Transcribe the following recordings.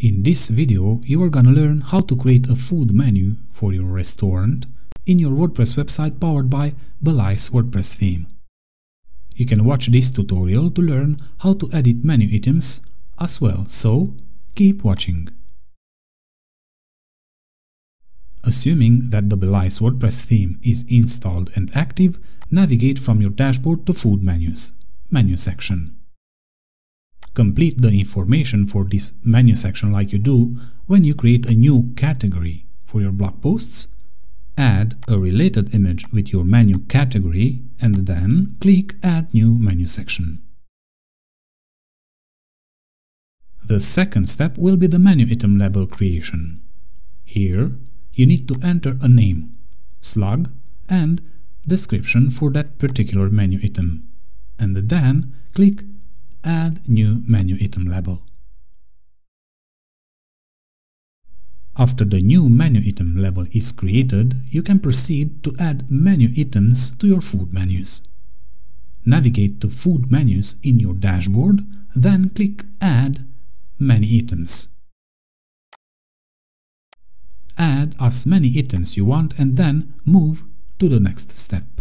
In this video, you are gonna learn how to create a food menu for your restaurant in your WordPress website powered by Belise WordPress theme. You can watch this tutorial to learn how to edit menu items as well, so keep watching. Assuming that the Belise WordPress theme is installed and active, navigate from your dashboard to Food Menus, Menu section. Complete the information for this menu section like you do when you create a new category for your blog posts, add a related image with your menu category and then click Add New Menu Section. The second step will be the menu item label creation. Here, you need to enter a name, slug, and description for that particular menu item, and then click Add New Menu Item label. After the new menu item label is created, you can proceed to add menu items to your food menus. Navigate to Food Menus in your dashboard, then click Add Many Items. Add as many items you want and then move to the next step.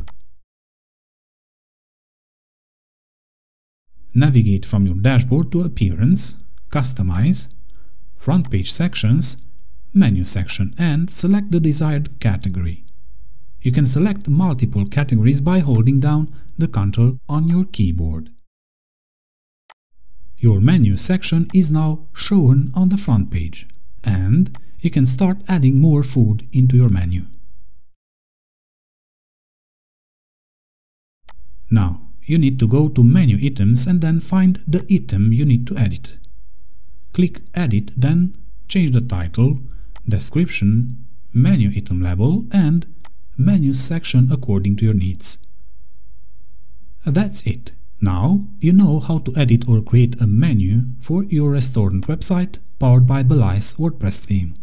Navigate from your dashboard to Appearance, Customize, Front Page Sections, Menu section and select the desired category. You can select multiple categories by holding down the Ctrl on your keyboard. Your menu section is now shown on the front page, and you can start adding more food into your menu. Now, you need to go to Menu Items and then find the item you need to edit. Click Edit, then change the title, description, menu item label and menu section according to your needs. That's it. Now you know how to edit or create a menu for your restaurant website powered by Belise WordPress theme.